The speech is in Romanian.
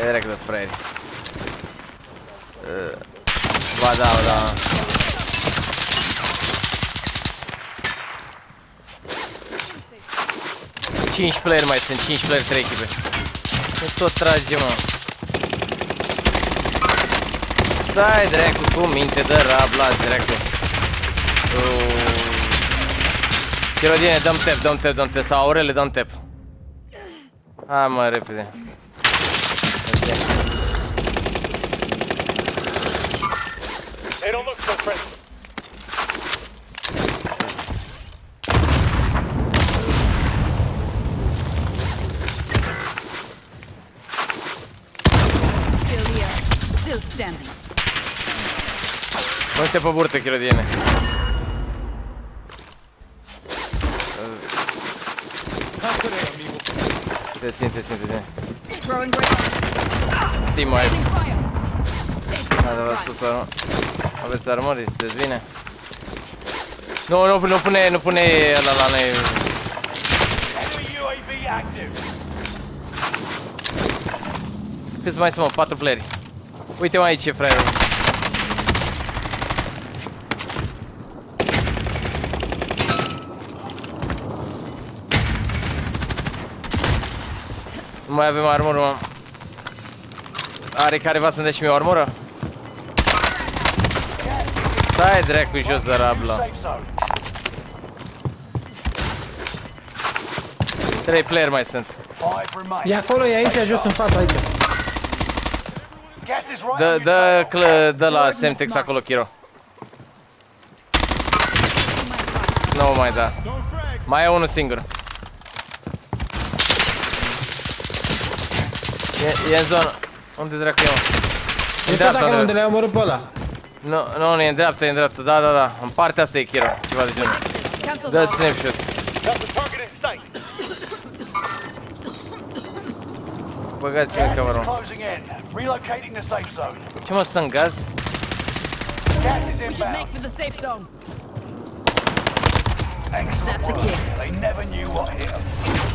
E direct de fraieri. Uh, Ba da, ba da. Cinci player mai sunt, 5 player, 3 echipe. Nu tot trage, mă. Stai dracu cu minte de rabla dracu. Chirodine, dăm tap, dăm tap, dăm tap. Sau Aurele, dăm tap. Hai mă, repede. Hostile presence. Bądź te pobórty, tiene. Te tiene, tiene, Ții, mai. Opening fire. It's Ada v-a right. spus armă. Aveți armări, se dezvine. Nu, nu, nu pune, nu pune ăla la noi. Enemy UAV active. Câți mai sunt, mă? Patru playeri. Uite mai aici, fraier. Nu mai avem armură, mă. Are careva să-mi dea și mie o armură? Stai dracu jos de rabla. Safe zone. Trei player mai sunt. Five remain. E acolo, e aici, jos în față, aici. Gas is right Dă, on dă, your tail. clă, dă la Semtex acolo, Kiro. Nu mai da. Mai e unul singur. E, e în zonă. Unde dracu e, mă? E E tot dreapta, acolo unde unde... le-ai omorât pe ăla. Nu, nu, ne îndreaptă, ne îndreaptă, da, da, da. În partea asta e Kira, ceva de genul. Dă-ți snap shot. Băgați-mi camera. Ce mă, stă în gaz? That's a kid. They never knew what hit them.